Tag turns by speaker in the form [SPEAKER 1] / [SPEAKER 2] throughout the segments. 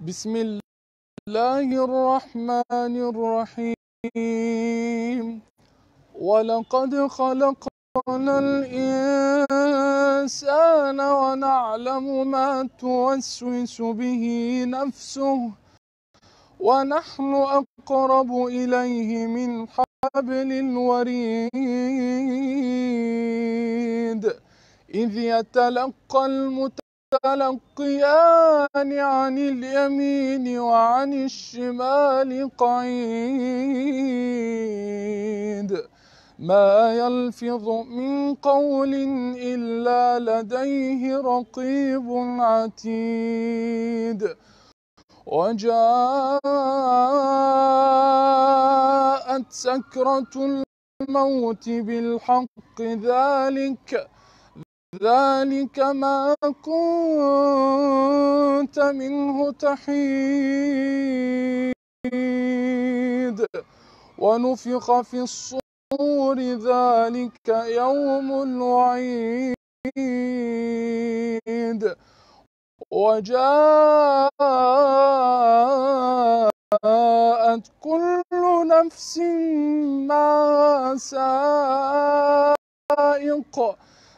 [SPEAKER 1] بسم الله الرحمن الرحيم. ولقد خلقنا الإنسان ونعلم ما توسوس به نفسه ونحن أقرب إليه من حبل الوريد. إذ يتلقى المتلقيان عن اليمين وعن الشمال قعيد. ما يلفظ من قول إلا لديه رقيب عتيد. وجاءت سكرة الموت بالحق ذلك ذلك ما كنت منه تحيد. ونفخ في الصور ذلك يوم الوعيد. وجاءت كل نفس معها سائق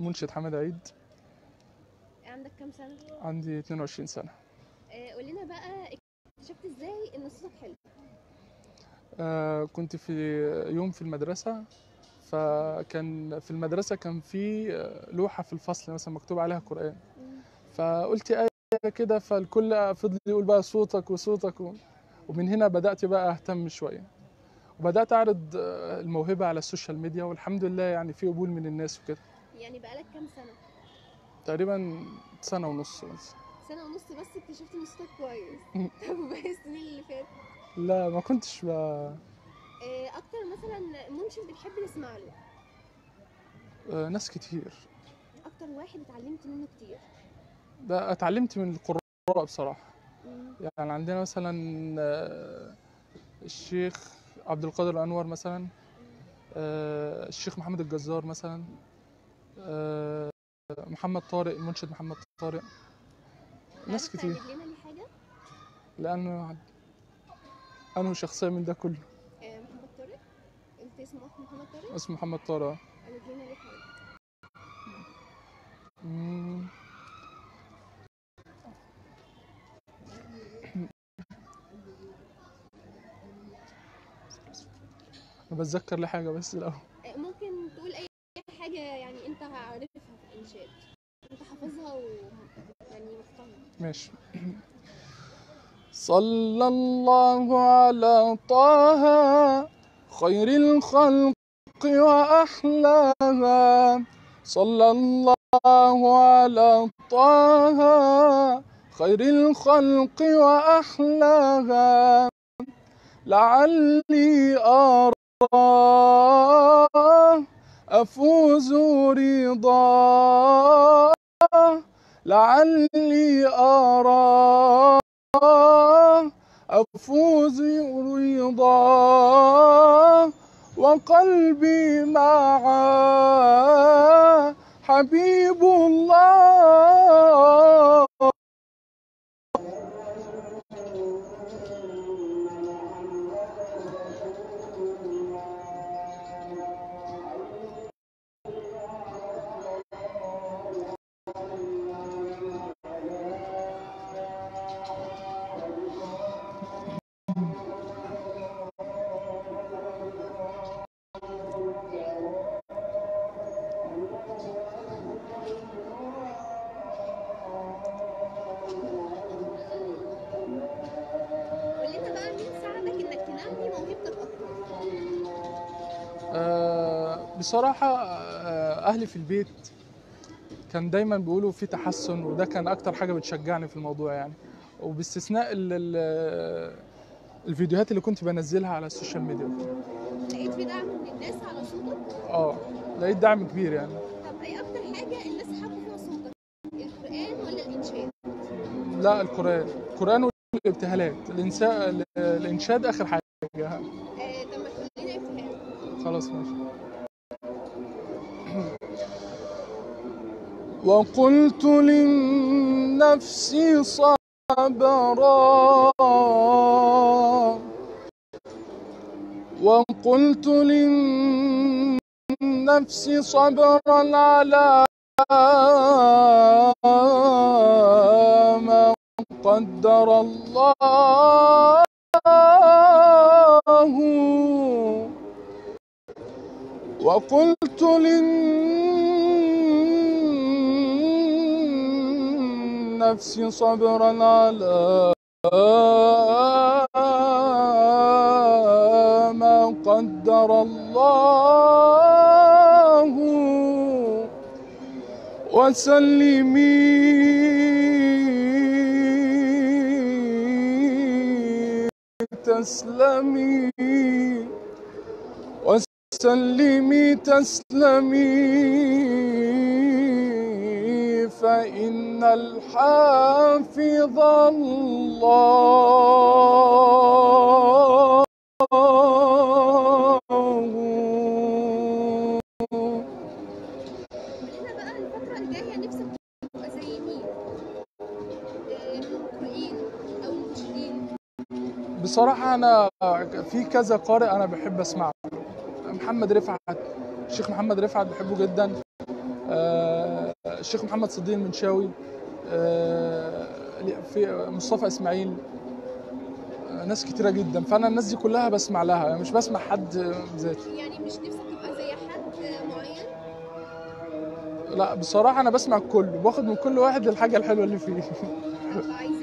[SPEAKER 1] منشد حمد عيد.
[SPEAKER 2] عندك كام سنة؟
[SPEAKER 1] عندي 22 سنة.
[SPEAKER 2] آه، قول لنا بقى اكتشفت إزاي إن صوتك حلو؟
[SPEAKER 1] آه كنت في يوم في المدرسة فكان في المدرسة كان في آه، لوحة في الفصل مثلا مكتوب عليها قرآن. فقلت آية كده فالكل فضل يقول بقى صوتك وصوتك و... ومن هنا بدأت بقى أهتم شوية. وبدأت أعرض آه، الموهبة على ال social media والحمد لله يعني في قبول من الناس وكده.
[SPEAKER 2] يعني بقالك كام سنة؟
[SPEAKER 1] تقريبا سنة ونص بس.
[SPEAKER 2] سنة ونص بس اكتشفت ان صوتك كويس. طب وباقي السنين اللي فاتت؟
[SPEAKER 1] لا ما كنتش ب...
[SPEAKER 2] آه، أكتر مثلا منشد بتحب تسمع له؟
[SPEAKER 1] آه، ناس كتير.
[SPEAKER 2] أكتر واحد اتعلمت منه كتير.
[SPEAKER 1] ده اتعلمت من القراء بصراحة.
[SPEAKER 2] مم.
[SPEAKER 1] يعني عندنا مثلا آه، الشيخ عبد القادر أنور مثلا آه، الشيخ محمد الجزار مثلا. محمد طارق المنشد محمد طارق. ناس كتير. لأنه أنا شخصية من ده كله.
[SPEAKER 2] آه، محمد طارق. قلت اسمه محمد طارق؟
[SPEAKER 1] اسمه محمد طارق. أنا بتذكر لي حاجة بس الأول.
[SPEAKER 2] آه، ممكن تقول أي حاجة يعني أنت عارفها في الإنشاد. أنت حافظها و يعني محترم.
[SPEAKER 1] ماشي. صلى الله على طه خير الخلق وأحلاها. صلى الله على طه خير الخلق وأحلاها. لعلي أراه أفوز رضاه لعلي أراه أفوز رضاه وقلبي معاه حبيب الله. بصراحة آه، أهلي في البيت كان دايما بيقولوا في تحسن وده كان أكتر حاجة بتشجعني في الموضوع يعني. وباستثناء ال ال الفيديوهات اللي كنت بنزلها على ال social media.
[SPEAKER 2] لقيت في دعم من الناس على صوتك؟
[SPEAKER 1] آه لقيت دعم كبير يعني.
[SPEAKER 2] طب إيه أكتر حاجة الناس حابه فيها صوتك؟ القرآن ولا الإنشاد؟
[SPEAKER 1] لا القرآن. القرآن والابتهالات. الإنشاد آخر حاجة.
[SPEAKER 2] آه طب ما تقول لنا
[SPEAKER 1] خلاص ماشي. وقلت للنفس صبرا. وقلت للنفس صبرا على ما قدر الله. وقلت للنفس صبرا على ما قدر الله. وسلمي تسلمي. وسلمي تسلمي. فإن الحافظ الله.
[SPEAKER 2] آه،
[SPEAKER 1] بصراحة أنا في كذا قارئ أنا بحب أسمعه. محمد رفعت الشيخ محمد رفعت بحبه جدا. آه، الشيخ محمد صديق المنشاوي. آه، في مصطفى إسماعيل. آه، ناس كتيرة جدا. فأنا الناس دي كلها بسمع لها يعني مش بسمع حد ذاتي
[SPEAKER 2] يعني مش نفسك تبقى زي حد معين؟
[SPEAKER 1] لا بصراحة أنا بسمع الكل باخد من كل واحد الحاجة الحلوة اللي فيه.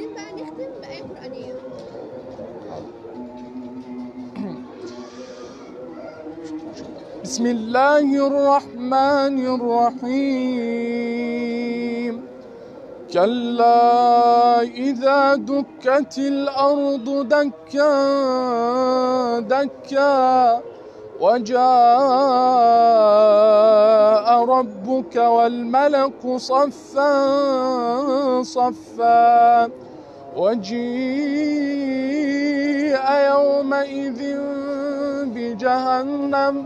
[SPEAKER 1] بسم الله الرحمن الرحيم. كلا إذا دكت الأرض دكا دكا. وجاء ربك والملك صفا صفا. وجيء يومئذ بجهنم.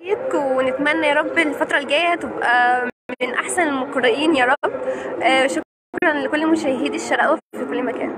[SPEAKER 3] عليك ونتمنى يا رب الفترة الجاية تبقى من أحسن المقرئين يا رب. آه، شكرا لكل مشاهدي الشرقاوة في كل مكان.